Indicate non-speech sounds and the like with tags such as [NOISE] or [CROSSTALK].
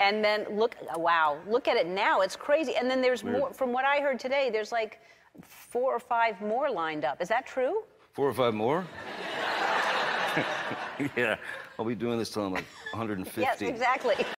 And then look, wow, look at it now. It's crazy. And then there's more, from what I heard today, there's like four or five more lined up. Is that true? Four or five more? [LAUGHS] yeah, I'll be doing this till I'm like 150. Yes, exactly.